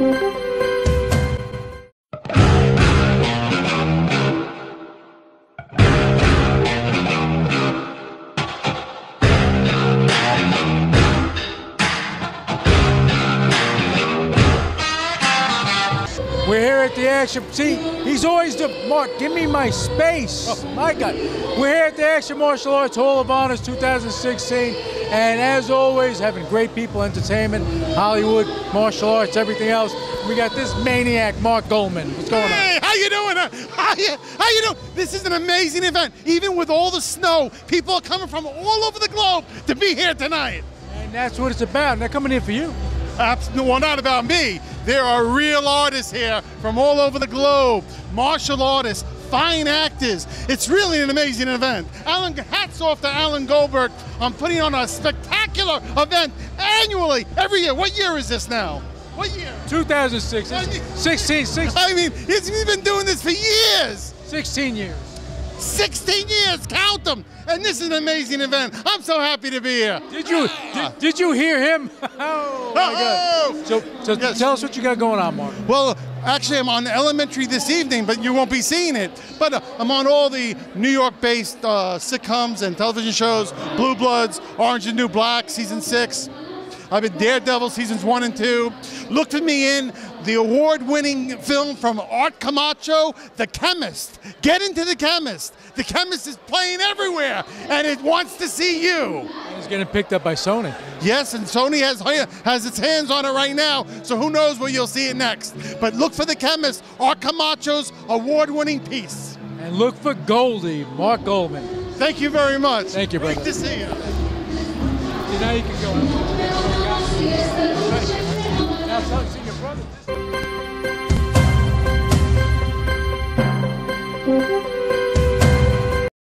Thank you. We're here at the Action. See, he's always the Mark. Give me my space. Oh. My God. We're here at the Action Martial Arts Hall of Honors 2016, and as always, having great people, entertainment, Hollywood, martial arts, everything else. We got this maniac, Mark Goldman. What's going on? Hey, how you doing? How you, how you doing? This is an amazing event. Even with all the snow, people are coming from all over the globe to be here tonight. And that's what it's about. And they're coming in for you. Abs- no, well, not about me. There are real artists here from all over the globe, martial artists, fine actors. It's really an amazing event. Alan, hats off to Alan Goldberg on putting on a spectacular event annually every year. What year is this now? What year? 2006. 16, 16, I mean, he's he's been doing this for years. 16 years. 16 years, count them. And this is an amazing event. I'm so happy to be here. Did you did, did you hear him? oh my God. So, so Yes. tell us what you got going on, Mark. Well, actually, I'm on elementary this evening, but you won't be seeing it. But uh, I'm on all the New York-based uh, sitcoms and television shows: Blue Bloods, Orange and New Black, season six. I've been Daredevil seasons one and two. Look for me in the award-winning film from Art Camacho, The Chemist. Get into The Chemist. The Chemist is playing everywhere, and it wants to see you. He's getting picked up by Sony. Yes, and Sony has has its hands on it right now, so who knows where you'll see it next. But look for The Chemist, Art Camacho's award-winning piece. And look for Goldie, Mark Goldman. Thank you very much. Thank you, Great to see you. See, now you can go.